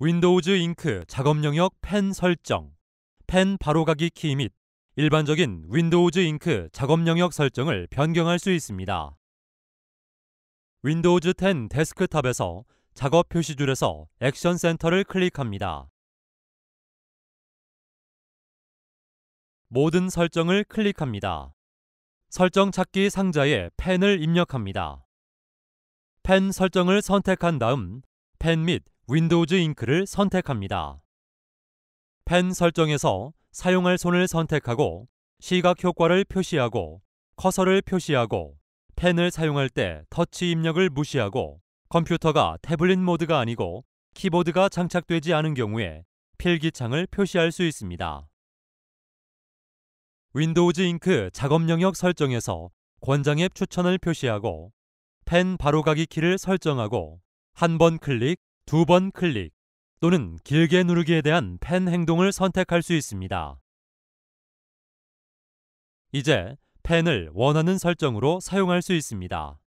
Windows Ink 작업 영역 펜 설정, 펜 바로가기 키 및 일반적인 Windows Ink 작업 영역 설정을 변경할 수 있습니다. Windows 10 데스크탑에서 작업 표시줄에서 액션 센터를 클릭합니다. 모든 설정을 클릭합니다. 설정 찾기 상자에 펜을 입력합니다. 펜 설정을 선택한 다음 펜 및 Windows Ink를 선택합니다. 펜 설정에서 사용할 손을 선택하고 시각 효과를 표시하고 커서를 표시하고 펜을 사용할 때 터치 입력을 무시하고 컴퓨터가 태블릿 모드가 아니고 키보드가 장착되지 않은 경우에 필기창을 표시할 수 있습니다. Windows Ink 작업 영역 설정에서 권장앱 추천을 표시하고 펜 바로가기 키를 설정하고 한 번 클릭, 두 번 클릭 또는 길게 누르기에 대한 펜 행동을 선택할 수 있습니다. 이제 펜을 원하는 설정으로 사용할 수 있습니다.